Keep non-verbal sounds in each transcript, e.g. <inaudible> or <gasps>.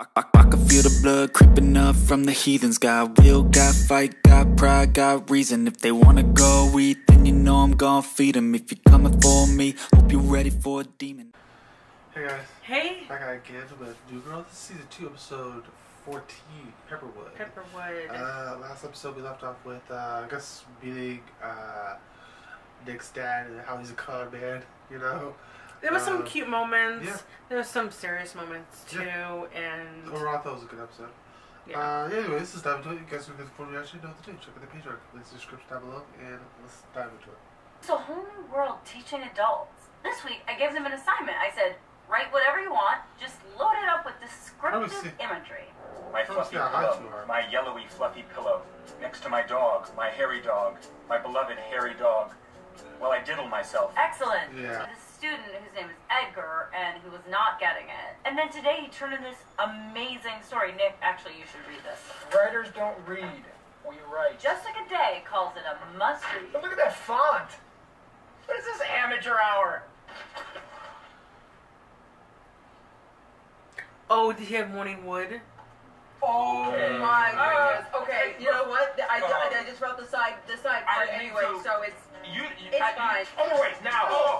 I, I, I can feel the blood creeping up from the heathens. Got will, got fight, got pride, got reason. If they wanna go eat, then you know I'm gonna feed them. If you're coming for me, hope you're ready for a demon. Hey guys, Hey, back again with New Girl. This is season two, episode fourteen, Pepperwood. Pepperwood. Uh, last episode we left off with uh, I guess meeting uh, Nick's dad and how he's a con man. You know, there was some uh, cute moments. yeah. There was some serious moments too, Yeah. and overall I thought it was a good episode. yeah. Uh, anyway, this is dive into it. You guys are before we actually know what to do. Check out the Patreon links in the description down below, and let's dive into it. It's a whole new world teaching adults. This week, I gave them an assignment. I said, write whatever you want, just load it up with descriptive imagery. My fluffy yeah, pillow, my yellowy fluffy pillow, next to my dog, my hairy dog, my beloved hairy dog. While I diddle myself. Excellent. Yeah. This student whose name is Edgar, and who was not getting it. And then today he turned in this amazing story. Nick, actually, you should read this. Writers don't read. We write. Jessica Day calls it a must read. But look at that font. What is this amateur hour? oh, did he have morning wood? Oh Okay. my Uh, goodness. Okay, you know what? I, I, I just wrote the side the side part anyway, mean to. so it's You, you It's I, fine. Oh wait, now. Oh, fight you, Dad.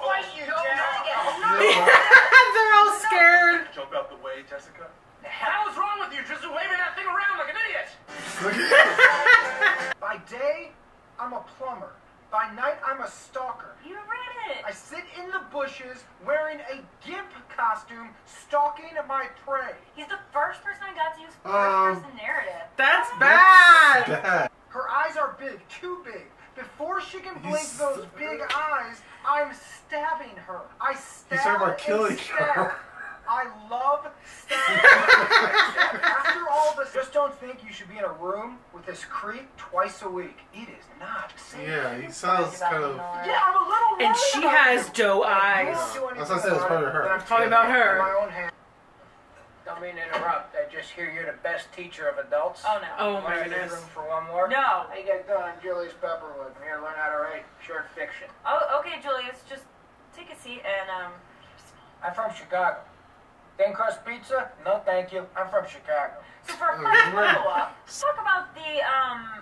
<laughs> They're all scared. Jump out the way, Jessica. The hell is wrong with you? Just waving that thing around like an idiot. <laughs> By day, I'm a plumber. By night, I'm a stalker. You read it. I sit in the bushes wearing a gimp costume, stalking my prey. He's the first person I got to use first Um, person narrative. That's bad. Bad. Her eyes are big, too big. Before she can blink He's- those big eyes, I'm stabbing her. I stab talking about and killing her. I love stabbing. <laughs> After all this, just don't think you should be in a room with this creep twice a week. It is not safe. Yeah, he sounds kind of. Yeah, I'm a little And she has doe eyes. won't do That's anything what I said, it's probably her. but I'm Probably about her. My own hand. Don't mean to interrupt. I just hear you're the best teacher of adults. Oh no. Oh Am I my in this goodness. room for one more? No. How you guys doing? I'm Julius Pepperwood. I'm here to learn how to write short fiction. Oh, okay, Julius. Just take a seat and um. I'm from Chicago. Thin crust pizza? No, thank you. I'm from Chicago. So for a Oh, quick follow-up, let's talk about the um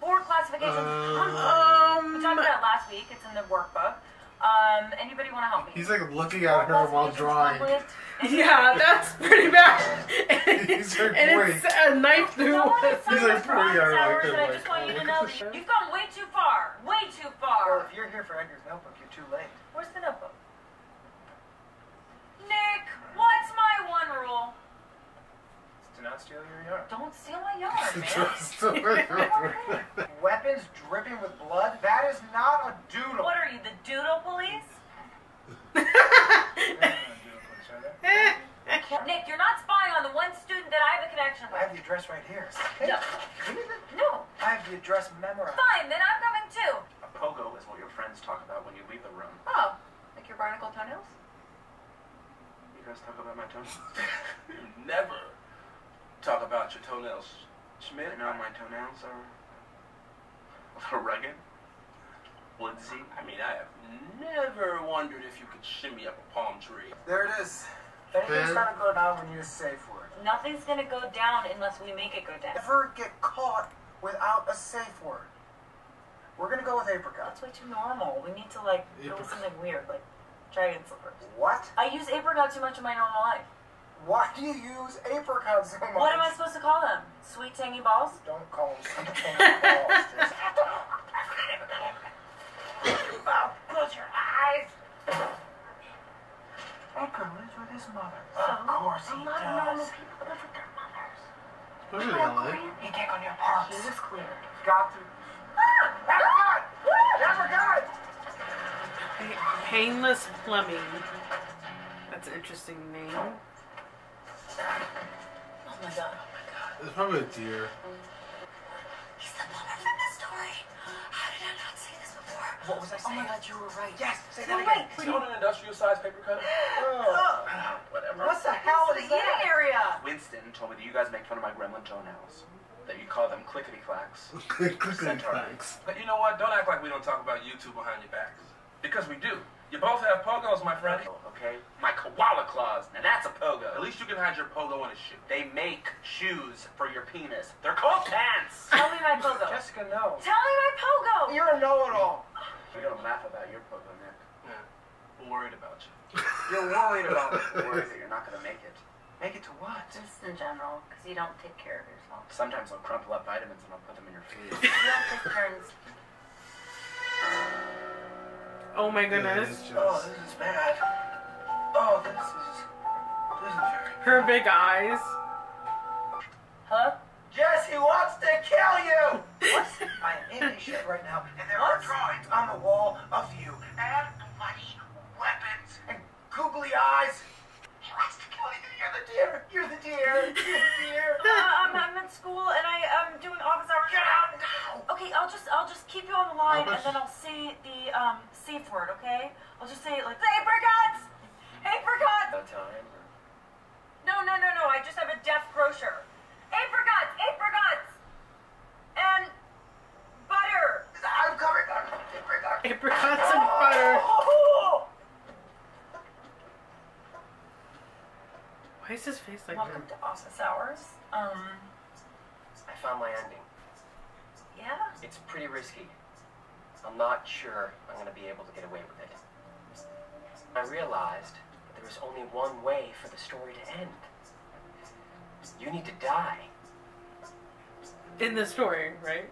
four classifications. Uh, we talked about it last week. It's in the workbook. Um, anybody want to help me? He's like looking at her while drawing. <laughs> Yeah, that's pretty bad. <laughs> and, <laughs> He's like and pointing. it's a knife through. He's like pointing at her like hours, and I just want you to know that you've gone way too far. Way too far. Well, far. if you're here for Edgar's notebook, you're too late. Where's the notebook? Nick, what's my one rule? To not steal your yarn. Don't steal my yarn, man. Weapons dripping with blood? That is not a doodle. what are you, the doodle police? Nick, you're not spying on the one student that I have a connection with. I have the address right here. No. No. I have the address memorized. Fine, then I'm coming too. A pogo is what your friends talk about when you leave the room. Oh, like your barnacle toenails? You guys talk about my toenails? <laughs> Never talk about your toenails, Schmidt. You know my toenails are a little rugged, woodsy. I mean, I have never wondered if you could shimmy up a palm tree. There it is. Anything's Man. gonna go down when you use safe word. Nothing's gonna go down unless we make it go down. Never get caught without a safe word. We're gonna go with apricot. That's way too normal. We need to like go with something weird, like dragon slippers. What? I use apricot too much in my normal life. Why do you use apricot so much? What am I supposed to call them? Sweet tangy balls? Don't call them sweet tangy balls. Just- <laughs> Close your eyes. Edgar lives with his mother. So, of course he does. a he lot of normal does. people live with their mothers. Especially in LA. He can't go near He parks. was cleared. Got to. Apricot! Apricot! Painless plumbing. That's an interesting name. Oh my god. Oh my god. It's probably a deer. He's the plumber from the story. How did I not say this before? What was I saying? Oh my god, you were right. Yes, say No, that wait. again. Do you own an industrial sized paper cutter? <gasps> <gasps> Oh, Whatever. what the hell The is eating that? area. Winston told me that you guys make fun of my gremlin toenails. That you call them clickety clacks. <laughs> Clickety clacks. But you know what? Don't act like we don't talk about you two behind your backs. Because we do. You both have pogos, my friend. okay? My koala claws. Now that's a pogo. At least you can hide your pogo in a shoe. They make shoes for your penis. They're called pants. Tell me my pogo. Jessica, no. Tell me my pogo. You're a know-it-all. We're gonna laugh about your pogo, Nick. Yeah. I'm worried about you. You're worried about it. <laughs> Worried that you're not gonna make it. Make it to what? Just in general, because you don't take care of yourself. Sometimes I'll crumple up vitamins and I'll put them in your food. <laughs> You don't take turns. Oh my goodness. it's just- Oh, this is bad. Oh, this is. This is very. Her big eyes. Huh? Jess, he wants to kill you! What? I am in a shed right now, and there are drawings on the wall of you, and bloody weapons, and googly eyes. School and I am doing office hours. Get out now. Okay, I'll just I'll just keep you on the line and then I'll say the um safe word, okay? I'll just say it like apricots! Apricots! No time. No, no, no, no, I just have a deaf grocer. Apricots! Apricots! And butter! I'm coming. I'm. Apricots and butter. Oh! Why is his face like Welcome that? to office hours. Um, I found my ending. yeah? It's pretty risky. I'm not sure I'm gonna be able to get away with it. I realized that there was only one way for the story to end. You need to die. In the story, right?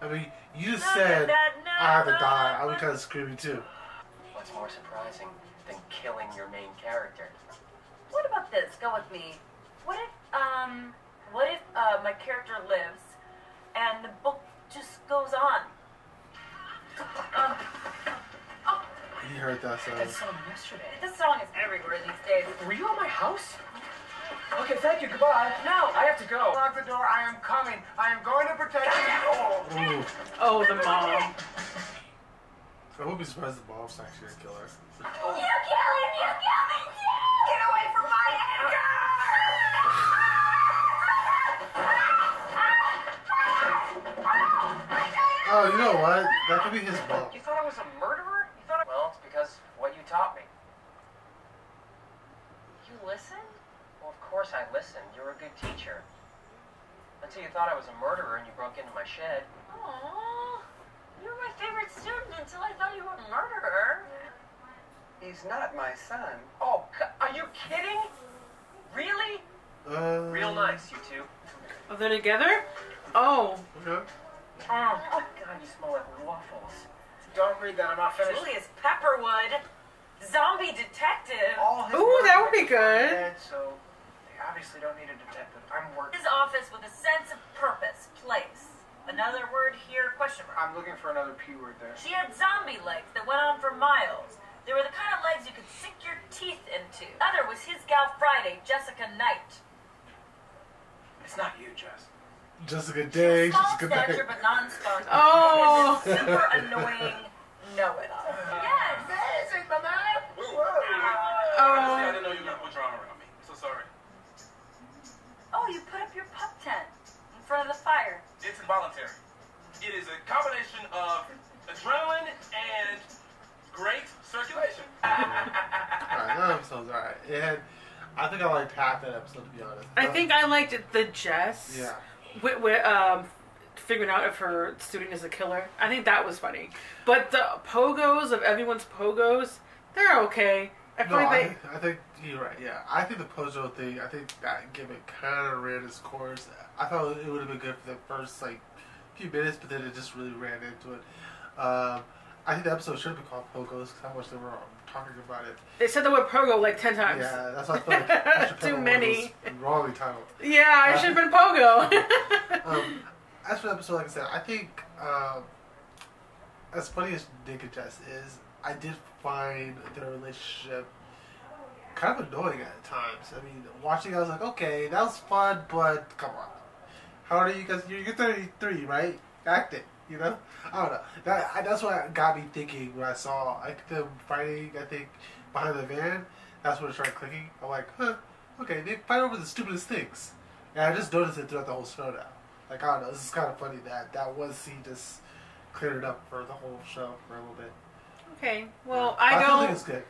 I mean, you just said I have to die. I was kind of screaming too. What's more surprising than killing your main character? What about this? Go with me. What if, um, what if uh, my character lives and the book just goes on? Um, oh, He heard that song. That song yesterday. this song is everywhere these days. Were you at my house? Okay, thank you. Goodbye. No, I have to go. Lock the door. I am coming. I am going to protect you. Ooh, Oh, the mom. I would be surprised if the mom's actually a killer. You kill him! You kill me! Get you know what? That could be his fault. You thought I was a murderer? You thought I... Well, it's because what you taught me. You listened? Well, of course I listened. You're a good teacher. Until you thought I was a murderer and you broke into my shed. Aww. You were my favorite student until I thought you were a murderer. He's not my son. Oh, are you kidding? Really? Uh, Real nice, you two. Are they together? Oh. Okay. Oh, God, you smell like waffles. Don't read that. I'm not finished. Julius Pepperwood, zombie detective. All his Ooh, that would be work ethics are good. dead, so they obviously don't need a detective. I'm working. His office with a sense of purpose, place. Another word here, question mark. I'm looking for another P word there. She had zombie legs that went on for miles. They were the kind of legs you could sink your teeth into. The other was his gal Friday, Jessica Knight. It's not you, Jess. Jessica Day. Small Jessica stature Day. but non-spontaneous. Oh. Super annoying know-it-all. Yes. Amazing, my man. Whoa. Oh. Honestly, I Oh. didn't know you were gonna put your arm around me. So sorry. Oh, you put up your pup tent in front of the fire. It's involuntary. It is a combination of adrenaline and great circulation. <laughs> Alright, that episode's alright. It had, I think I liked half that episode to be honest. I think I liked the Jess. Yeah. With, with, um, figuring out if her student is a killer. I think that was funny. But the pogos of everyone's pogos, they're okay. I No, I, they. I think you're right. Yeah, I think the pogo thing. I think that gimmick kind of ran its course. I thought it would have been good for the first like few minutes, but then it just really ran into it. Um, I think the episode should have been called Pogos because how much they were talking about it. They said the word pogo like ten times. Yeah, that's why I <laughs> Too many. wrongly titled. Yeah, I should have been pogo. <laughs> Um, <laughs> as for the episode, like I said, I think um, as funny as Nick and Jess is, I did find their relationship kind of annoying at times. I mean, watching, I was like, okay, that was fun, but come on. How old are you guys? You're, you're 33, right? Act it, you know? I don't know. That I, That's what got me thinking when I saw like them fighting, I think, behind the van. That's when it started clicking. I'm like, huh, okay, they fight over the stupidest things. And I just noticed it throughout the whole show now. Like, I don't know, this is kind of funny that that one scene just cleared it up for the whole show for a little bit. Okay. Well, But I still don't. I think it's good.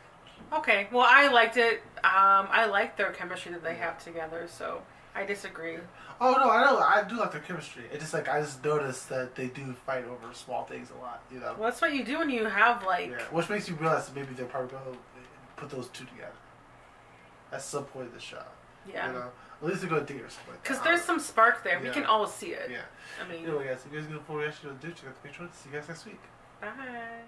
Okay. Well, I liked it. Um, I like their chemistry that they have together. So I disagree. Oh no, I know. I do like their chemistry. It's just like I just noticed that they do fight over small things a lot. You know. Well, that's what you do when you have like. Yeah, which makes you realize that maybe they're probably to put those two together at some point in the show. Yeah. You know, at least they're to date or something. Because there's some spark there. We can all see it. Yeah. I mean, Anyway, guys, if you guys get a full reaction to the do, check out the Patreon. See you guys next week. bye.